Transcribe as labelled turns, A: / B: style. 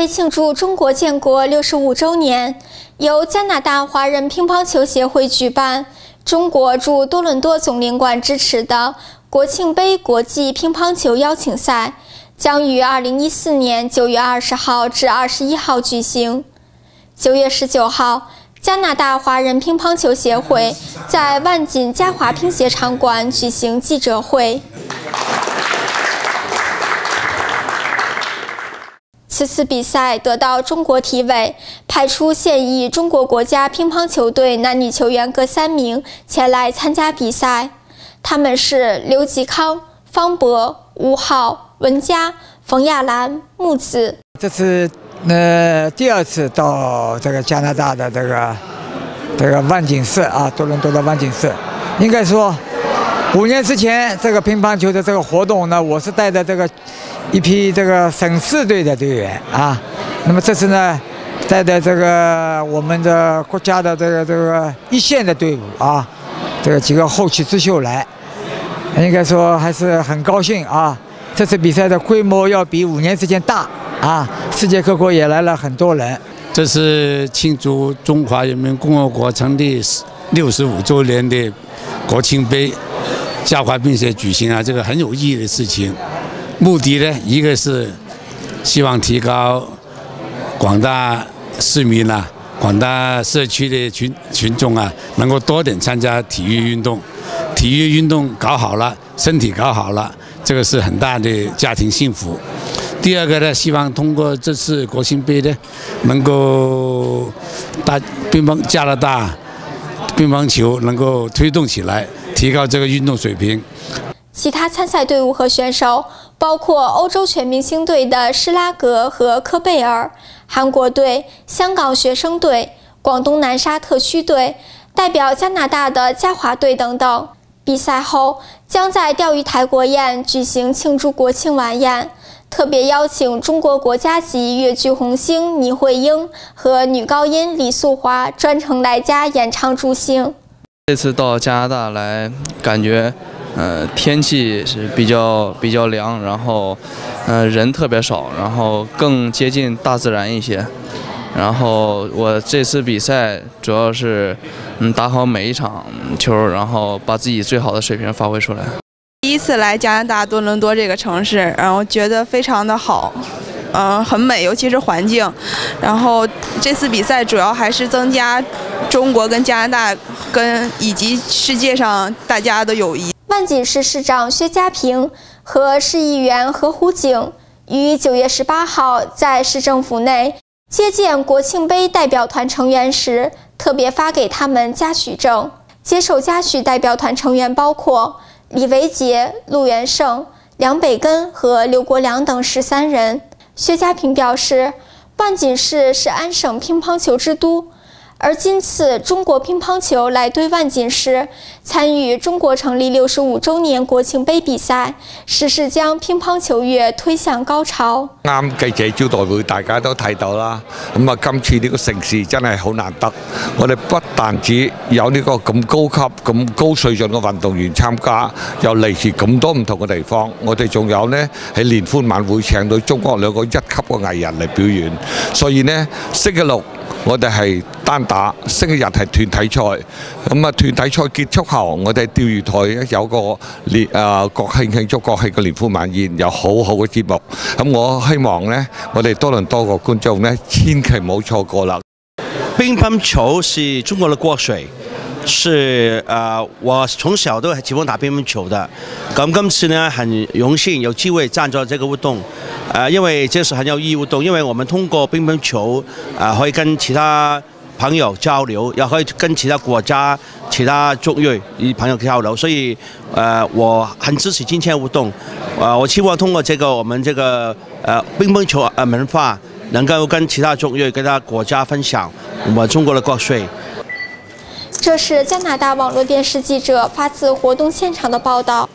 A: 为庆祝中国建国六十五周年，由加拿大华人乒乓球协会举办、中国驻多伦多总领馆支持的国庆杯国际乒乓球邀请赛，将于二零一四年九月二十号至二十一号举行。九月十九号，加拿大华人乒乓球协会在万锦嘉华乒协场馆举行记者会。此次比赛得到中国体委派出现役中国国家乒乓球队男女球员各三名前来参加比赛，他们是刘吉康、方博、吴昊、文佳、冯亚兰、木子。
B: 这次呃第二次到这个加拿大的这个这个万锦市啊，多伦多的万锦市，应该说五年之前这个乒乓球的这个活动呢，我是带着这个。一批这个省市队的队员啊，那么这次呢，带着这个我们的国家的这个这个一线的队伍啊，这个几个后起之秀来，应该说还是很高兴啊。这次比赛的规模要比五年之前大啊，世界各国也来了很多人。
C: 这是庆祝中华人民共和国成立六十五周年的国庆杯嘉华冰协举行啊，这个很有意义的事情。目的呢，一个是希望提高广大市民呐、广大社区的群群众啊，能够多点参加体育运动。体育运动搞好了，身体搞好了，这个是很大的家庭幸福。第二个呢，希望通过这次国庆杯呢，能够大乒乓加拿大乒乓球能够推动起来，提高这个运动水平。
A: 其他参赛队伍和选手包括欧洲全明星队的施拉格和科贝尔、韩国队、香港学生队、广东南沙特区队、代表加拿大的嘉华队等等。比赛后将在钓鱼台国宴举行庆祝国庆晚宴，特别邀请中国国家级越剧红星倪慧英和女高音李素华专程来家演唱助兴。
D: 这次到加拿大来，感觉。呃，天气是比较比较凉，然后，呃，人特别少，然后更接近大自然一些。然后我这次比赛主要是，嗯，打好每一场球，然后把自己最好的水平发挥出来。
E: 第一次来加拿大多伦多这个城市，然后觉得非常的好，嗯，很美，尤其是环境。然后这次比赛主要还是增加中国跟加拿大跟以及世界上大家的友谊。
A: 万锦市市长薛家平和市议员何虎景于九月十八号在市政府内接见国庆杯代表团成员时，特别发给他们嘉许证。接受嘉许代表团成员包括李维杰、陆元胜、梁北根和刘国梁等十三人。薛家平表示，万锦市是安省乒乓球之都。而今次中国乒乓球来对万锦时参与中国成立六十五周年国庆杯比赛，实是將乒乓球月推向高潮。
F: 啱記者招待會，大家都睇到啦。咁啊，今次呢個盛事真係好難得。我哋不但止有呢個咁高級、咁高水準嘅運動員參加，又嚟自咁多唔同嘅地方。我哋仲有呢喺聯歡晚會請到中國兩個一級嘅藝人嚟表演。所以呢，星期六。我哋係單打，星期日係團體賽。咁啊，團體賽結束後，我哋釣魚台有個連啊國慶慶祝國慶嘅聯歡晚宴，有好好嘅節目。咁我希望呢，我哋多倫多個觀眾呢，千祈唔好錯過啦。
G: 乒乓球是中國的國水。是呃，我從小都喜歡打乒乓球的，咁今次呢很榮幸有機會參加這個活動，呃，因为这是很有意義活动，因为我们通过乒乓球，呃，可以跟其他朋友交流，也可以跟其他国家、其他族裔朋友交流，所以呃，我很支持今天活动，呃，我希望通过这个我们这个呃乒乓球呃文化，能够跟其他族裔、跟其他国家分享我们中国的国粹。
A: 这是加拿大网络电视记者发自活动现场的报道。